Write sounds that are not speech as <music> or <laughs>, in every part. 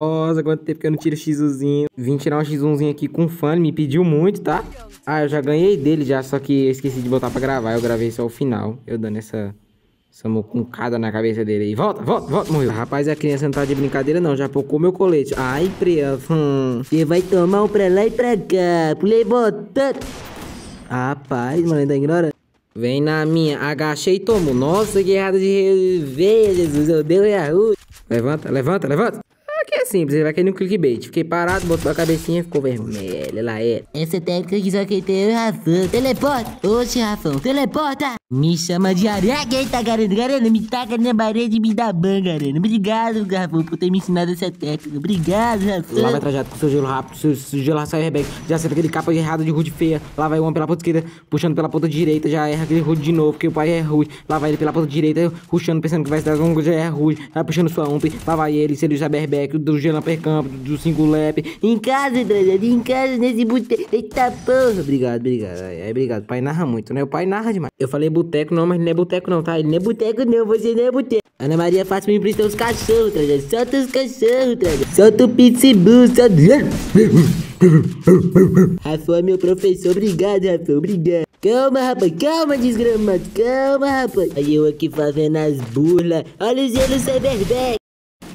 Nossa, quanto tempo que eu não tiro X1zinho. Vim tirar um X1zinho aqui com fã, me pediu muito, tá? Ah, eu já ganhei dele já, só que eu esqueci de botar pra gravar. Eu gravei só o final. Eu dando essa, essa mocuncada na cabeça dele aí. Volta, volta, volta, morreu. Rapaz, a criança não tá de brincadeira não, já pocou meu colete. Ai, preto. Hum. Você vai tomar um pra lá e pra cá. Pulei botando. Rapaz, mano, ainda ignorando. Vem na minha, agachei e tomo. Nossa, que errada de rever, Jesus. Eu dei a rua. Levanta, levanta, levanta. Simples, ele vai cair no clickbait. Fiquei parado, botou a cabecinha ficou vermelho. Lá é. Essa técnica que só quem tem o Rafão. Teleporta! Oxe, Rafão, teleporta! Me chama de. Eita, garota, garota, me taca na parede e me dá ban, garota. Obrigado, Rafão, por ter me ensinado essa técnica. Obrigado, Rafão. Lá vai trajeto com seu gelo rápido, seu, seu gelo sai Rebeca. Já acerta aquele capa errado de Rude feia. Lá vai homem pela ponta esquerda, puxando pela ponta direita. Já erra aquele Rude de novo, porque o pai é rude. Lá vai ele pela ponta direita, puxando, pensando que vai ser um já é rude. Vai puxando sua ump. Lá vai ele, se ele já berbeck, do gelo percampo, do 5 lap. Em casa, trajado, em casa, nesse boteco. Eita porra. Obrigado, obrigado. É, obrigado. O pai narra muito, né? O pai narra demais. Eu falei boteco não, mas não é boteco não, tá? Ele não é boteco não, você não é boteco. Ana Maria faz pra me emprestar os cachorros, trajado. Solta os cachorros, trajado. Solta o pitbull, solta... Rafa meu professor, obrigado, Rafa, obrigado. Calma, rapaz, calma, desgramado, calma, rapaz. Aí eu aqui fazendo as burlas. Olha o gelo cyberback.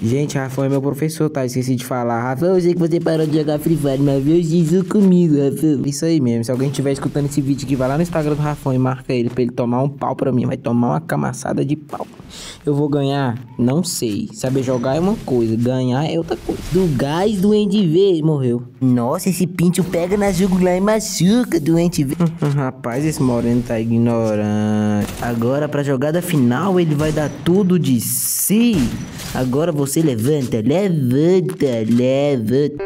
Gente, Rafa é meu professor, tá? Esqueci de falar. Rafa, eu sei que você parou de jogar Free Fire, mas viu Jesus comigo, Rafa. Isso aí mesmo. Se alguém estiver escutando esse vídeo aqui, vai lá no Instagram do Rafão e marca ele pra ele tomar um pau pra mim. Vai tomar uma camaçada de pau. Eu vou ganhar? Não sei. Saber jogar é uma coisa, ganhar é outra coisa. Do gás, doente V, morreu. Nossa, esse pinto pega na jugular e machuca, doente V. <laughs> Rapaz, esse moreno tá ignorante. Agora, pra jogada final, ele vai dar tudo de si. Agora você levanta, levanta, levanta.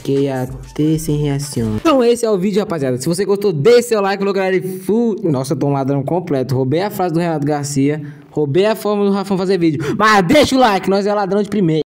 Fiquei até sem reação. Então esse é o vídeo, rapaziada. Se você gostou, deixe seu like no canal full. Nossa, eu tô um ladrão completo. Roubei a frase do Renato Garcia. Roubei a forma do Rafão fazer vídeo. Mas deixa o like, nós é ladrão de primeiro.